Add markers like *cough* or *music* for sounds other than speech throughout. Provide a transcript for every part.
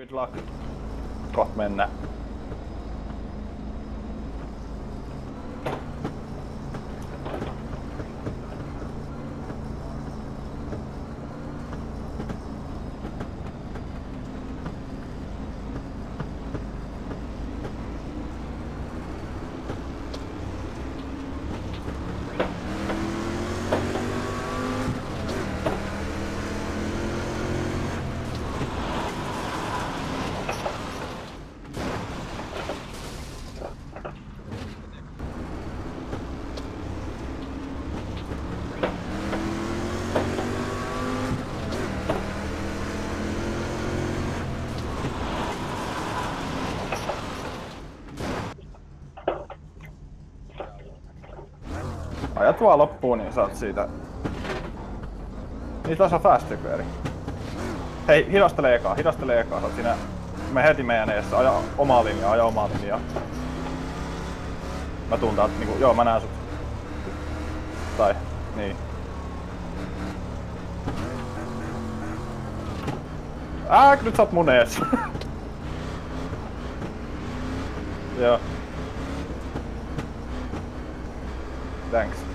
Good luck. Kohta mennään. Ajat vaan loppuun, niin saat siitä... Niitä on fast repairing. Hei, hidastele ekaa, hidastele ekaa, saat siinä... Me heti meidän eessä, aja omaa linjaa, aja omaa linjaa. Mä tuun täältä, niinku, joo mä näen sut. Tai, niin. Ää, nyt sä oot mun eessä. *laughs* joo. Thanks.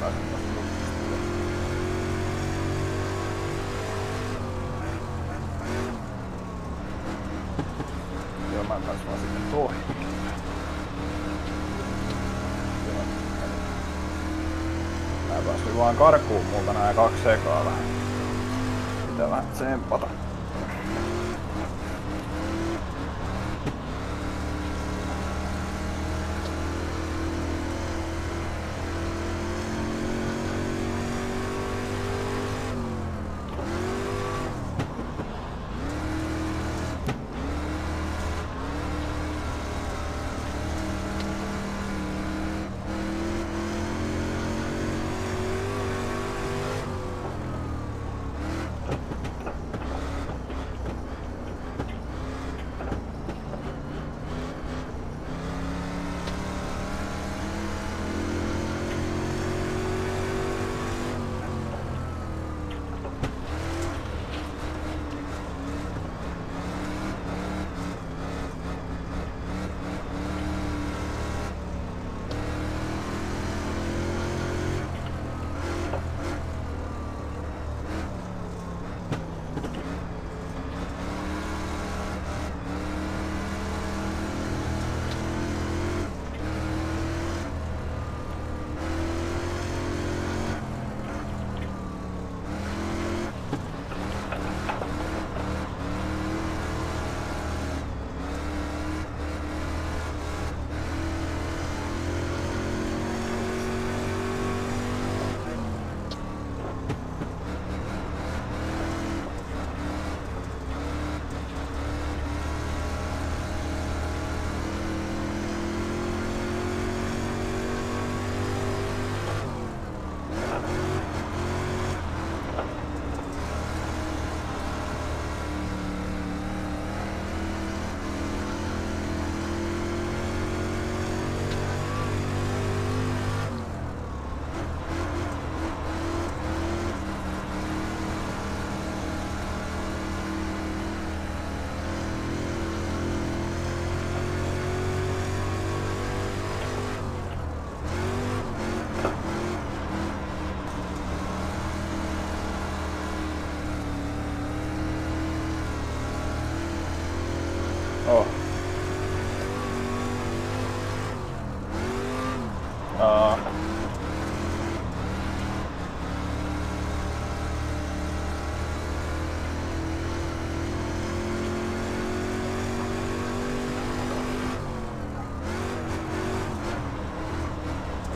Mä nurkasta ulos. Joo, mä pääsin vaan toi. Joo. Mä pääsin vaan karkuun multa nää kaksi sekaa vähän. Pitää vähän tsempata.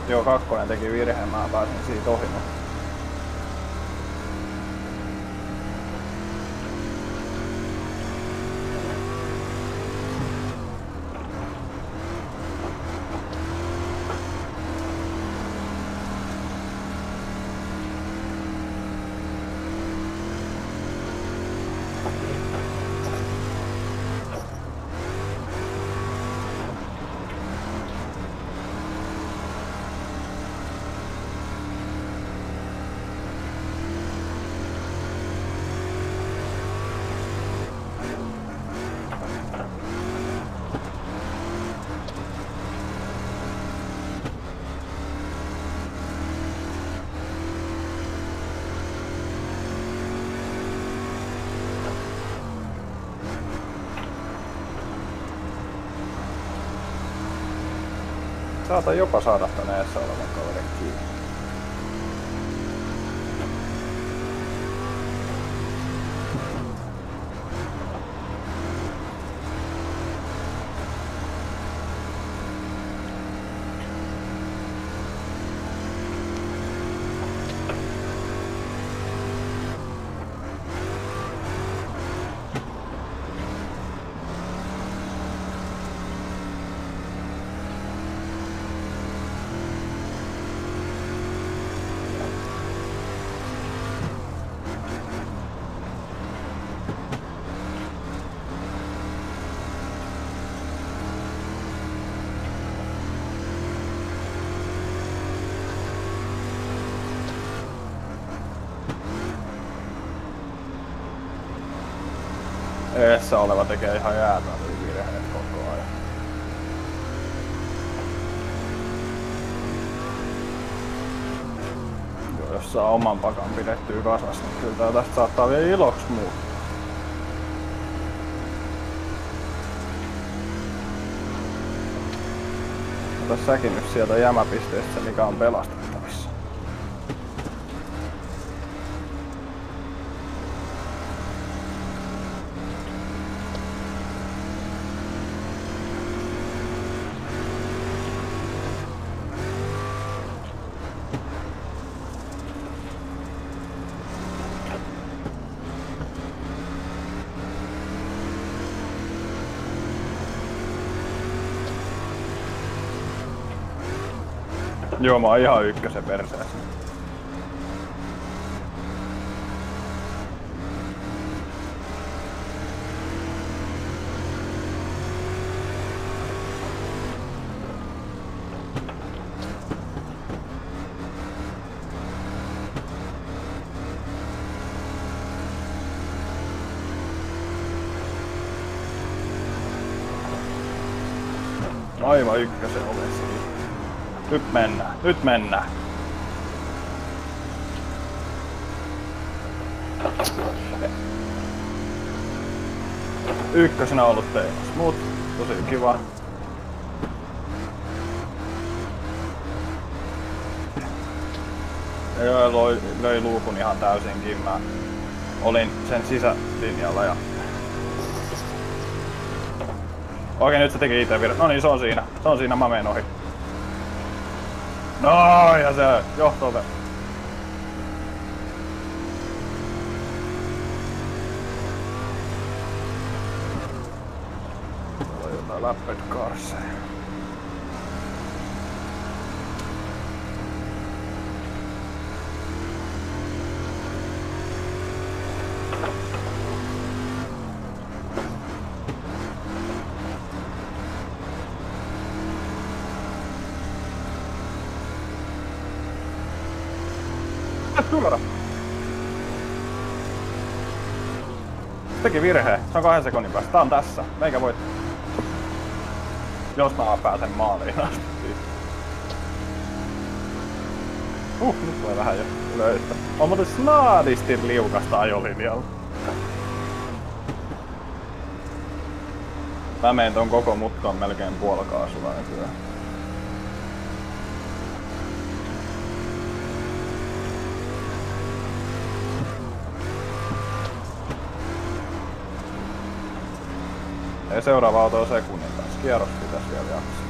Joo, kakkonen teki virheen, mä pääsin siitä ohi, mutta Saatan jopa saada tänne eessä olevan kaverin kiinni. Eessä oleva tekee ihan jäätävä virheet koko ajan. Joo, jos saa oman pakan pidettyä kasassa, niin kyllä tää tästä saattaa vielä iloksi muuttua. Ota säkin nyt sieltä jämäpisteestä, mikä on pelastettavissa. Joo, mä oon ihan ykkösen perseessä. Aivan ykkösen ovessa. Nyt mennään, nyt mennään. Ykkösenä ollut teemas, mut tosi kiva. Ja loi, löi luukun ihan täysinkin. Mä olin sen sisälinjalla ja... Okei, nyt se teki itse virhe. No niin, se on siinä. Se on siinä, mä menen ohi. No, ja se on jotain läppet karseja. Tuloda. Se teki virheen. Se on kahden sekunnin päästä. Tää on tässä. Meikä voit. Jos mä pääsen maaliin asti. Uh, nyt voi vähän jo löytää. On muuten snaadisti liukasta ajolinjalla. Mä menen ton koko mutkan melkein puolikaasulla nykyään. Ja seuraava auto on sekunnin päässä. Kierros pitäisi vielä jaksaa.